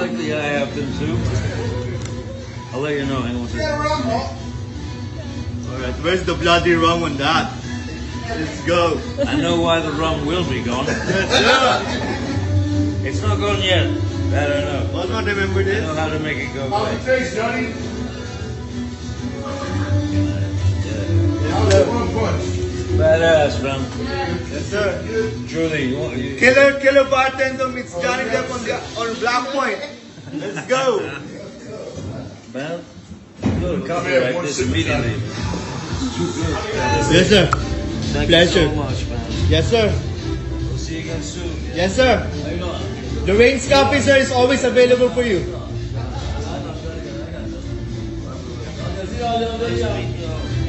like the I have been too. I'll let you know. Hang on second. Alright, where's the bloody rum on that? Let's go. I know why the rum will be gone. It's not gone yet. I know. What's not remember I this? know how to make it go How's it taste, Johnny? Badass, man. Yes, sir. Truly, you want, you, Killer, killer bartender meets Johnny Depp on, the, on Black Point. Let's go. man. Go to copyright this immediately. Yes, sir. Thank Pleasure. you so much, man. Yes, sir. We'll see you again soon. Yes, sir. How you doing? The Rains Coffee, sir, is always available for you. Nice you.